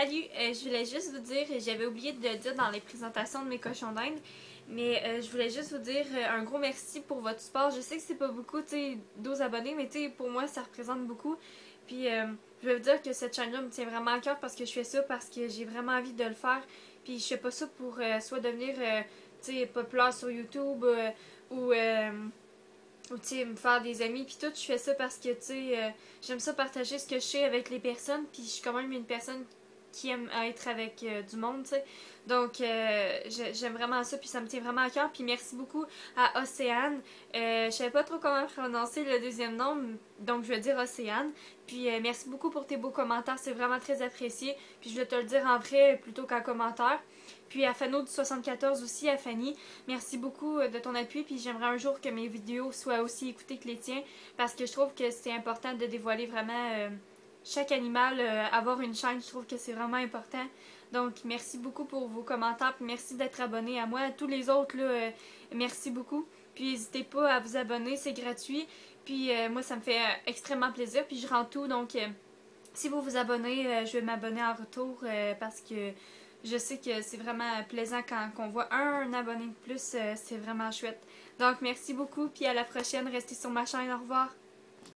salut! Euh, je voulais juste vous dire, j'avais oublié de le dire dans les présentations de mes cochons d'Inde, mais euh, je voulais juste vous dire euh, un gros merci pour votre support. Je sais que c'est pas beaucoup, tu sais, 12 abonnés, mais tu sais, pour moi, ça représente beaucoup. Puis je vais vous dire que cette chaîne-là me tient vraiment à cœur parce que je fais ça parce que j'ai vraiment envie de le faire. Puis je fais pas ça pour soit devenir, tu sais, populaire sur YouTube ou ou tu me faire des amis puis tout, je fais ça parce que tu sais, j'aime ça partager ce que je sais avec les personnes puis je suis quand même une personne qui aime être avec euh, du monde, tu sais. Donc, euh, j'aime vraiment ça, puis ça me tient vraiment à cœur. Puis merci beaucoup à Océane. je savais pas trop comment prononcer le deuxième nom, donc je vais dire Océane. Puis merci beaucoup pour tes beaux commentaires, c'est vraiment très apprécié. Puis je vais te le dire en vrai plutôt qu'en commentaire. Puis à Fano du 74 aussi, à Fanny, merci beaucoup euh, de ton appui. Puis j'aimerais un jour que mes vidéos soient aussi écoutées que les tiens parce que je trouve que c'est important de dévoiler vraiment euh, chaque animal, euh, avoir une chaîne, je trouve que c'est vraiment important. Donc merci beaucoup pour vos commentaires, puis merci d'être abonné à moi. À tous les autres, là, merci beaucoup. Puis n'hésitez pas à vous abonner, c'est gratuit. Puis moi, ça me fait extrêmement plaisir. Puis je rends tout, donc si vous vous abonnez, je vais m'abonner en retour parce que je sais que c'est vraiment plaisant quand on voit un abonné de plus, euh, c'est vraiment chouette. Donc merci beaucoup, puis à la prochaine, restez sur ma chaîne, au revoir.